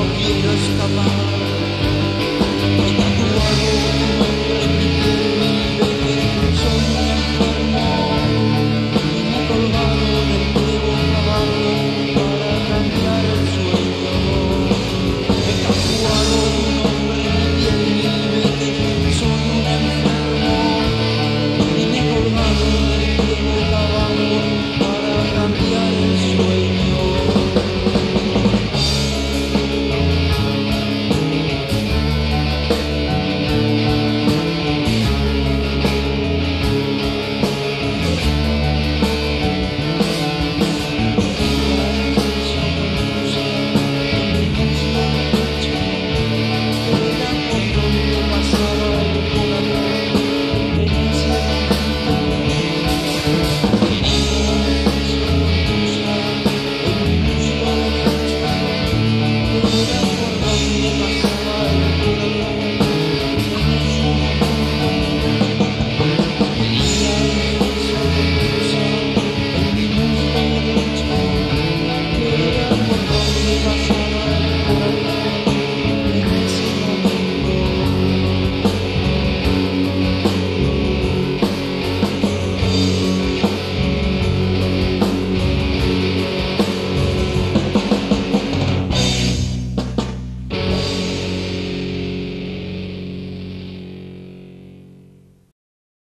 ouvir os cavalos.